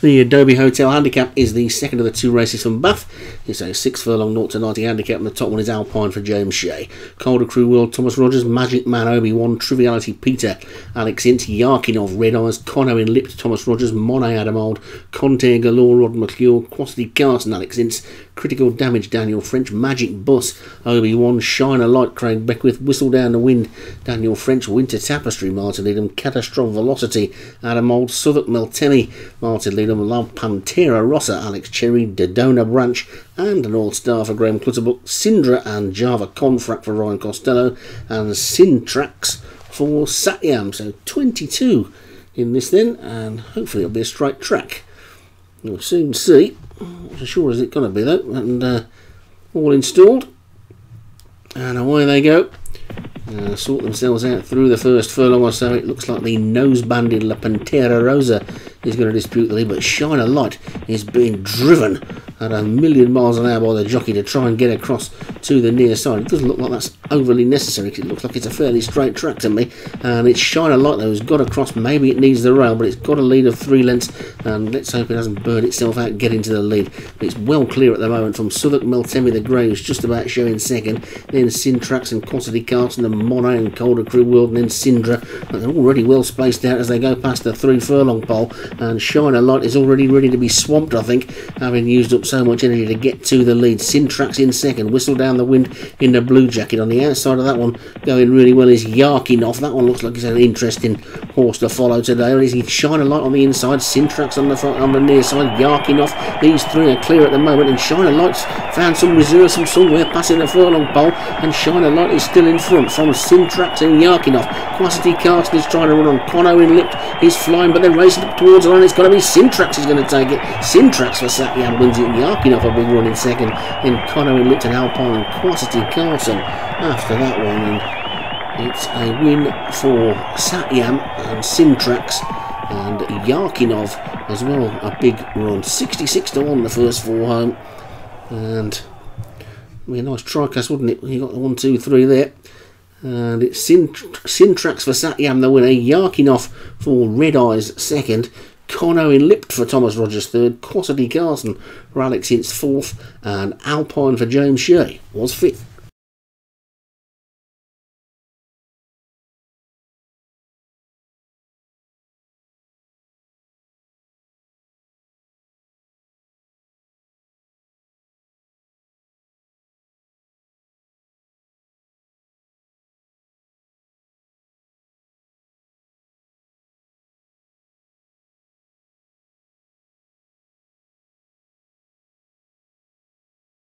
The Adobe Hotel Handicap is the second of the two races from Bath. It's a six furlong 0 to 90 handicap, and the top one is Alpine for James Shea. Calder Crew World, Thomas Rogers, Magic Man, Obi Wan, Triviality Peter, Alex Ince, Yarkinov, Red Eyes, Conno in Lipped, Thomas Rogers, Monet Adamald, Conte Galore, Rod McClure, Quantity Carson, Alex Ince, Critical Damage, Daniel French, Magic Bus, Obi Wan, Shine a Light, Craig Beckwith, Whistle Down the Wind, Daniel French, Winter Tapestry, Martin Needham, Catastrophe Velocity, Adamald, Southwark Meltemi, Martin Needham, Love Pantera Rossa, Alex Cherry, Dodona Branch, and an all-star for Graham Clutterbuck, Sindra and Java Confract for Ryan Costello, and Syntrax for Satyam. So 22 in this then, and hopefully it'll be a straight track. We'll soon see. Not sure is it going to be though, and uh, all installed. And away they go. Uh, sort themselves out through the first furlong or so. It looks like the nose-banded La Pantera Rosa is going to dispute the lead, but Shine a Light is being driven at a million miles an hour by the jockey to try and get across to the near side. It doesn't look like that's overly necessary it looks like it's a fairly straight track to me. And it's Shine a Light though has got across. Maybe it needs the rail, but it's got a lead of three lengths. And let's hope it doesn't burn itself out getting to the lead. But it's well clear at the moment from Southwark Meltemi the Grey, who's just about showing second. Then Sintrax and Quantity Carson and the Mono and Calder Crew World and then Syndra. They're already well spaced out as they go past the three furlong pole. And Shine a Light is already ready to be swamped, I think, having used up so much energy to get to the lead. Syntrax in second, whistle down the wind in the blue jacket. On the outside of that one, going really well is Yarkinov. That one looks like it's an interesting horse to follow today. Or is he Shine a Light on the inside, Syntrax on the front, on the near side, Yarkinov. These three are clear at the moment, and Shine a Light's found some reserve, some somewhere passing the furlong pole, and Shine a Light is still in front from Syntrax and Yarkinov. Quantity Carson is trying to run on Conno in Lipped. He's flying, but they're racing up towards the line. It's got to be Syntrax is going to take it. Syntrax for Satyam wins it, and Yarkinov a big run in second. Then Conno in Lipped and Alpine and Quantity Carson after that one. And it's a win for Satyam and Sintrax and Yarkinov as well. A big run. 66 to 1 the first four home. And be a nice tricast, wouldn't it? You got the one, two, three there. And it's Sintrax for Satyam the winner. Yarkinov for Red Eyes second. Conno in Lipped for Thomas Rogers third. Quantity Carson for Alex fourth. And Alpine for James Shea was fifth.